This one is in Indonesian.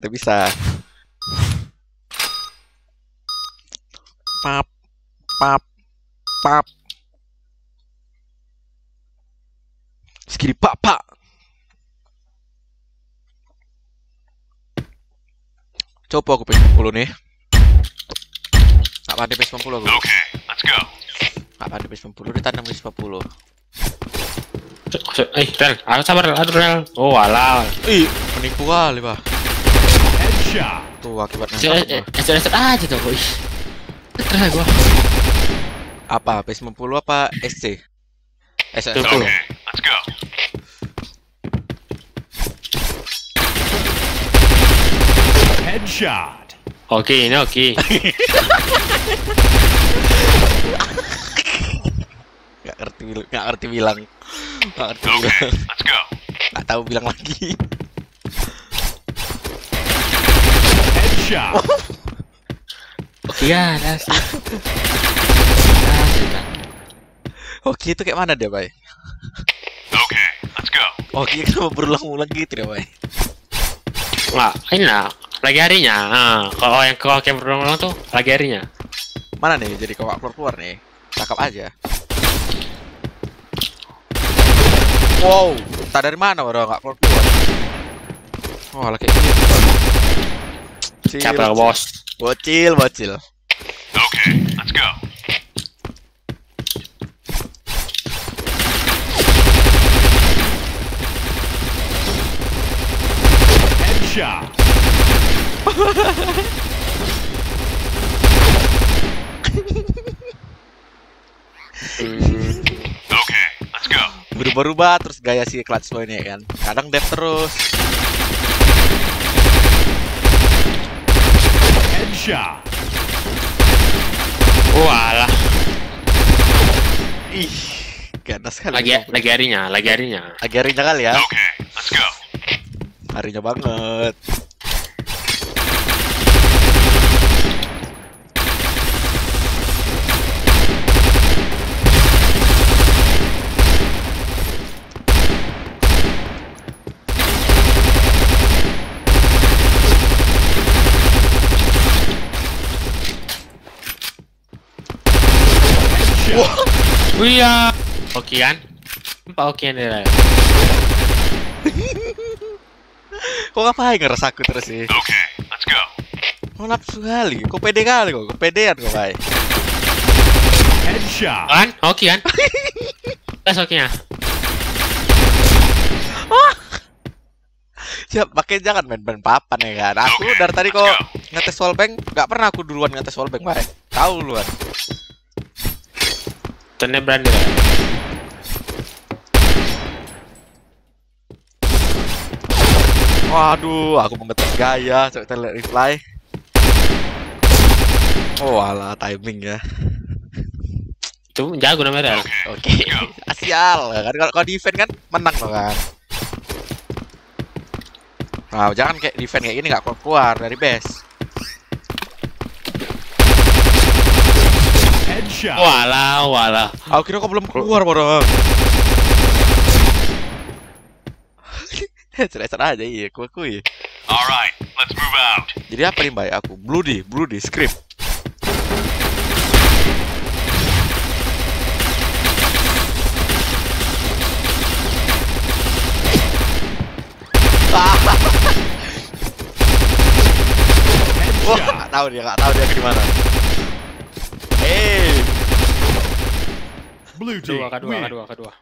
Tidak bisa. Pap, pap, pap. Skiri pak pak. Coba aku PS10 nih. Gak pada PS10 aku. Okay, let's go. Gak pada PS10 ditanam PS10. Eh, Rel, aku sabar, aduh Rel. Oh, alah. Ih, penipu kali, Pak. Tuh akibatnya. Aja tuh, ih. Terus gua. Apa? PS10 apa SC? SC. Okay, let's go. Headshot. Oke, ini oke. Gak ngerti bilang, gak ngerti bilang. Gak ngerti Okay, bilang. let's go. Gak tahu bilang lagi. Headshot. Oke ya, dah sih. Oke, itu kayak mana dia, Bay? Okay, let's go. Oke, kenapa berulang-ulang gitu ya, Bay? Ini lah. Lagi harinya. Nah, kalau yang kalau kayak berulang-ulang tuh lagi harinya. Mana nih? Jadi kalau keluar keluar nih, cakap aja. Wow, tak dari mana orang nggak keluar keluar? Oh, lah kayak gitu. Bocil, Capek bos. Bocil, bocil. Okay, let's go. Headshot. Okay, let's go. Berubah-ubah terus gaya si clutch boy ini ya kan. Kadang dev terus. Walah, Ih, ganas sekali. lagi lagi harinya, lagi harinya. Lagi harinya kali ya. Okay, let's go. Harinya banget. Headshot. Wiya. Okean. Pak Okean ya. Kok ngapain ngeres aku terus sih? Okay, let's go. Kok nafsu kali? Kok pede kali kok? Kepedean kok, Bay? Headshot. Kan? Okean. Tes Okean. Siap, pakai jangan main-main papan ya kan. Aku Oke, dari tadi kok ngetes wallbang, nggak pernah aku duluan ngetes wallbang, Bay. Tahu duluan. Tene berani lah. Waduh, aku mau ngetes gaya, coba kita lihat reply. Oh, alah timing ya. Itu jago namanya Rel. Oke, asial kan kalau kalau defend kan menang loh kan. Nah, jangan kayak defend kayak gini nggak keluar, keluar dari base. Walah, walah. Aku kira kok belum keluar, bodoh. Cerita aja iya, aku akui. All right, let's move out. Jadi apa nih baik aku? Bloody, bloody script. Wah, Headshot. nggak tahu dia, nggak tahu dia di mana. Eh, Blue team Kedua, kedua, win. kedua, kedua.